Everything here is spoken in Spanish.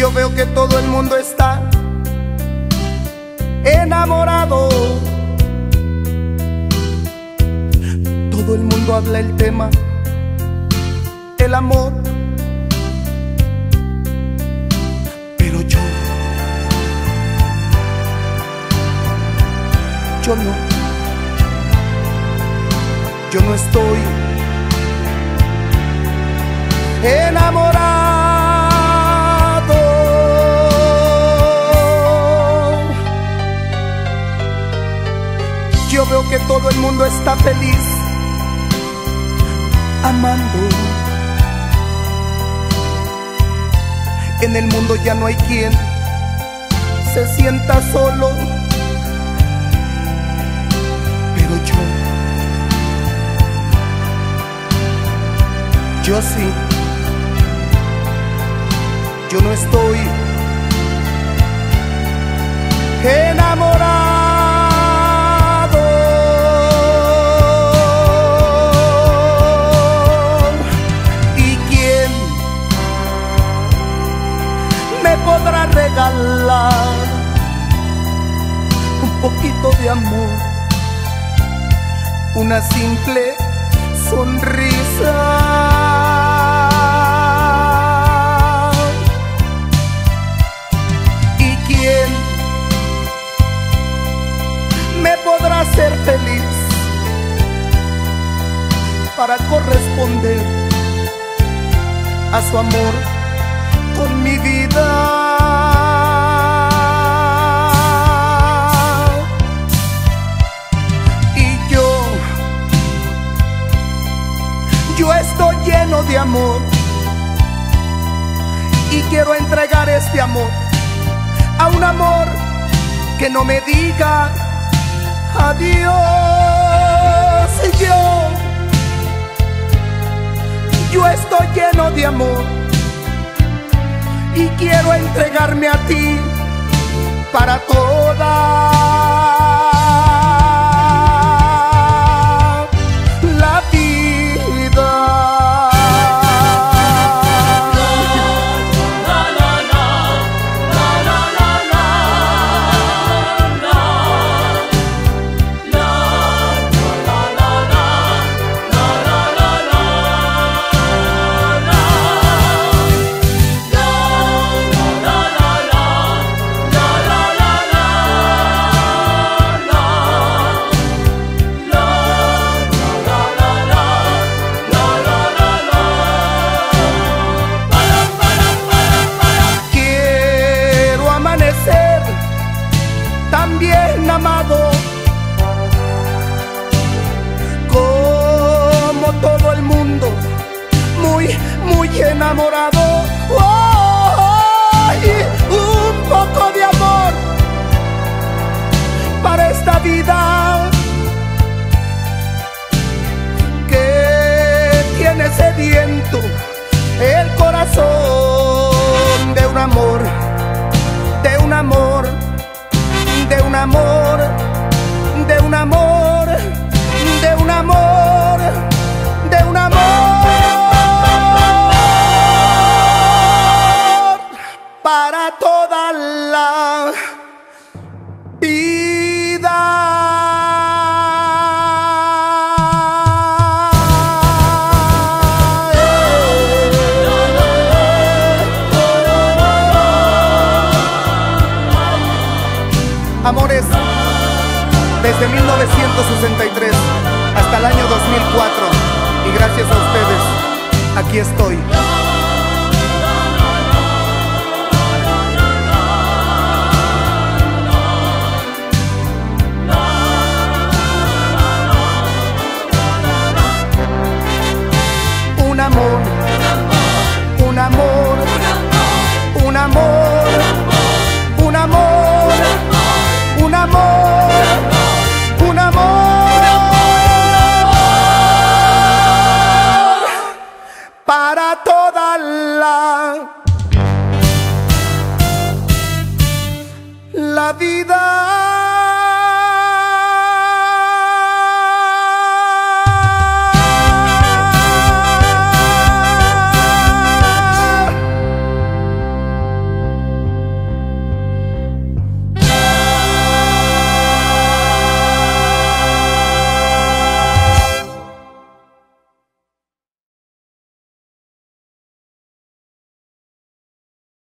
Yo veo que todo el mundo está enamorado. Todo el mundo habla el tema, el amor. Pero yo, yo no, yo no estoy enamorado. Feliz amando. En el mundo ya no hay quien se sienta solo. Pero yo, yo sí, yo no estoy amor? Una simple sonrisa. ¿Y quién me podrá hacer feliz para corresponder a su amor con mi vida? Yo estoy lleno de amor. Y quiero entregar este amor a un amor que no me diga adiós. Y yo, yo estoy lleno de amor. Y quiero entregarme a ti para toda enamorado. ¡Ay! un poco de amor para esta vida que tiene sediento el corazón Amores, desde 1963 hasta el año 2004 y gracias a ustedes, aquí estoy. Vida.